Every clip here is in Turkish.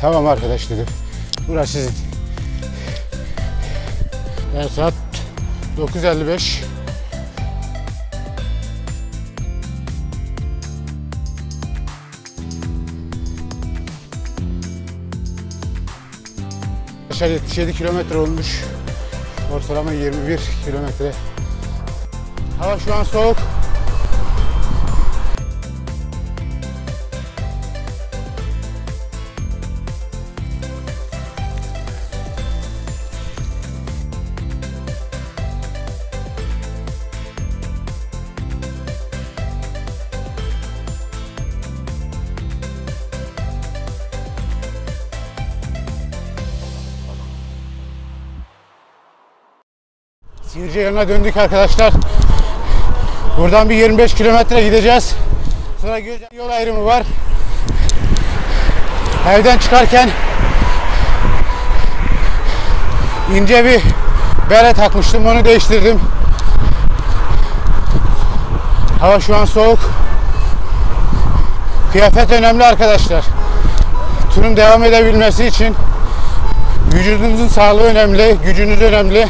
Tamam arkadaş dedim. Burası sizin. Evet saat 9.55. Arkadaşlar 77 kilometre olmuş. Ortalama 21 kilometre. Hava şu an soğuk. Sivrice yoluna döndük arkadaşlar. Buradan bir 25 kilometre gideceğiz. Sonra yol ayrımı var. Evden çıkarken ince bir bere takmıştım. Onu değiştirdim. Hava şu an soğuk. Kıyafet önemli arkadaşlar. Turun devam edebilmesi için vücudunuzun sağlığı önemli, gücünüz önemli.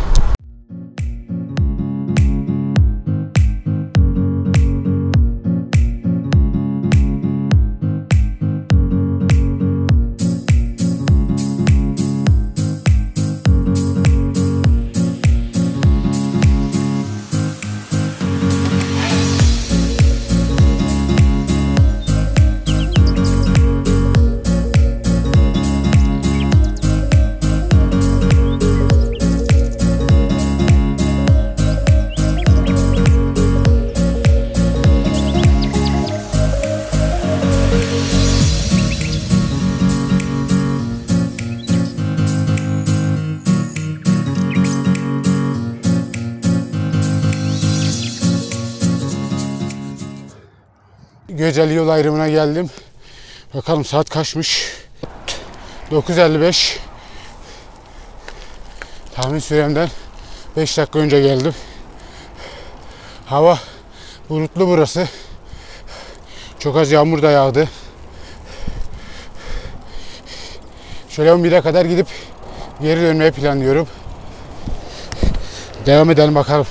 Göceli yol ayrımına geldim. Bakalım saat kaçmış? 9.55. Tahmin süremden 5 dakika önce geldim. Hava bulutlu burası. Çok az yağmur da yağdı. Şöyle 11'e kadar gidip geri dönmeyi planlıyorum. Devam edelim bakalım.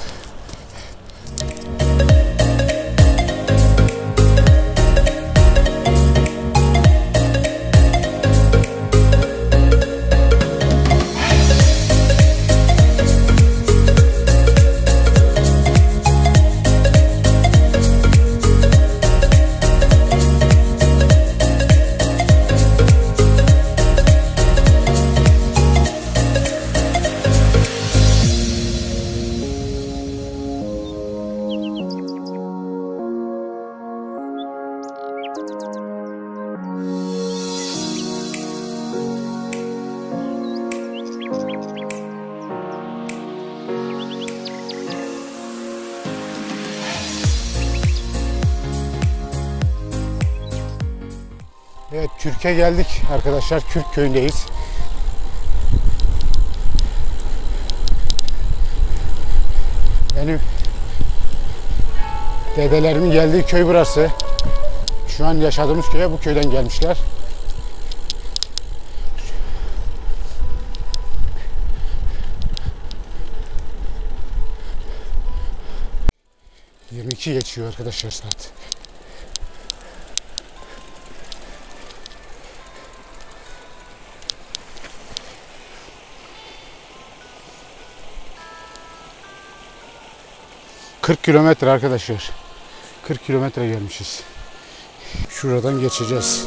Evet Kürk'e geldik arkadaşlar. Kürk köyündeyiz. Benim dedelerimin geldiği köy burası. Şu an yaşadığımız köye bu köyden gelmişler. Yirmi iki geçiyor arkadaşlar saat. Kırk kilometre arkadaşlar. 40 kilometre gelmişiz. Şuradan geçeceğiz.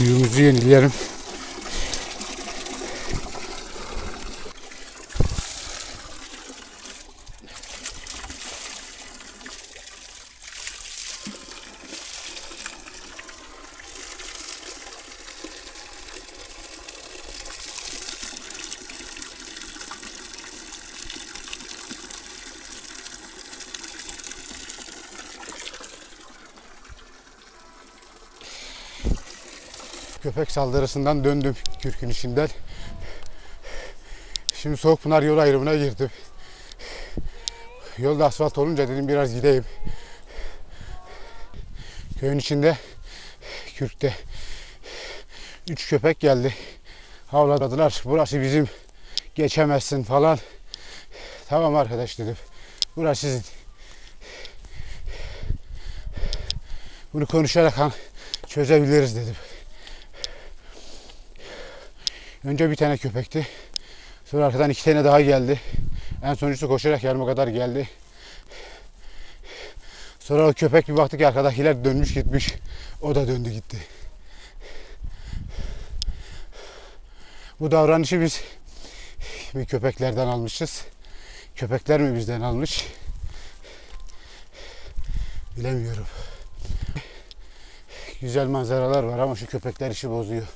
Suyumuzu yenileyelim. Köpek saldırısından döndüm kürkün içinden. Şimdi Soğukpınar yol ayrımına girdim. Yolda asfalt olunca dedim biraz gideyim. Köyün içinde kürkte üç köpek geldi. Havladılar. Burası bizim geçemezsin falan. Tamam arkadaş dedim. Burası sizin. Bunu konuşarak çözebiliriz dedim. Önce bir tane köpekti. Sonra arkadan iki tane daha geldi. En sonuncusu koşarak yanıma kadar geldi. Sonra o köpek bir baktı ki arkadakiler dönmüş gitmiş. O da döndü gitti. Bu davranışı biz bir köpeklerden almışız. Köpekler mi bizden almış? Bilemiyorum. Güzel manzaralar var ama şu köpekler işi bozuyor.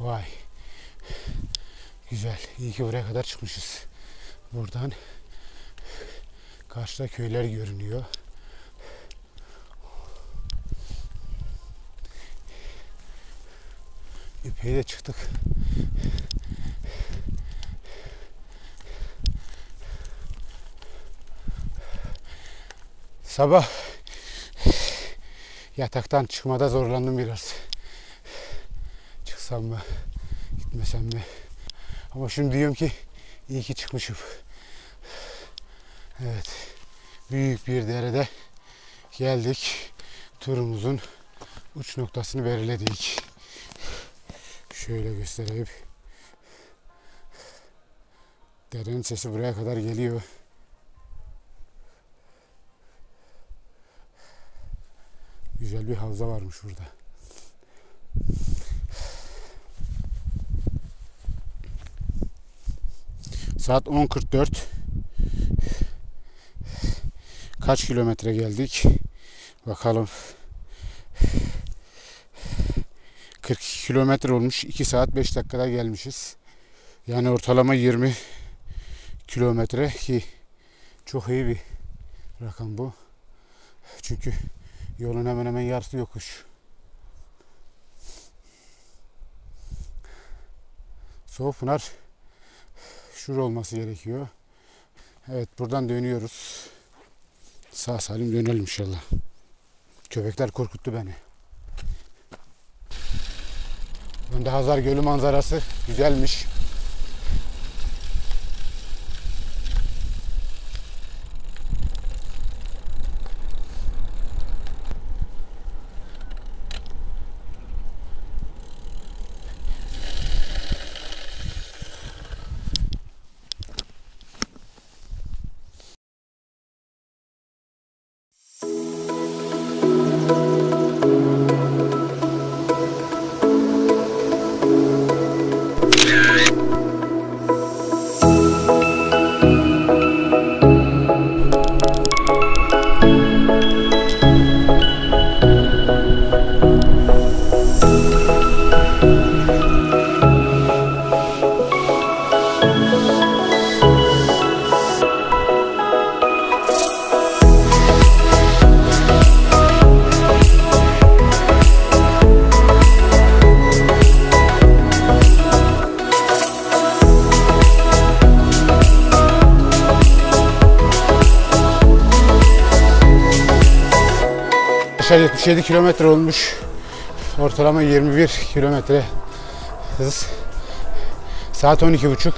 Vay. Güzel. İyi ki buraya kadar çıkmışız. Buradan karşıda köyler görünüyor. Epey de çıktık. Sabah yataktan çıkmada zorlandım biraz. Çıksam mı, gitmesem mi? Ama şimdi diyorum ki iyi ki çıkmışım. Evet, büyük bir derede geldik. Turumuzun uç noktasını belirledik. Şöyle göstereyim. Derenin sesi buraya kadar geliyor. Güzel bir havza varmış burada. Saat 10.44. Kaç kilometre geldik? Bakalım. 42 kilometre olmuş. 2 saat 5 dakikada gelmişiz. Yani ortalama 20 kilometre ki çok iyi bir rakam bu. Çünkü yolun hemen hemen yarısı yokuş. Soğukpınar şur olması gerekiyor. Evet buradan dönüyoruz. Sağ salim dönelim inşallah. Köpekler korkuttu beni. Önde Hazar Gölü manzarası güzelmiş. Arkadaşlar 77 kilometre olmuş. Ortalama 21 kilometre hız. Saat 12.30.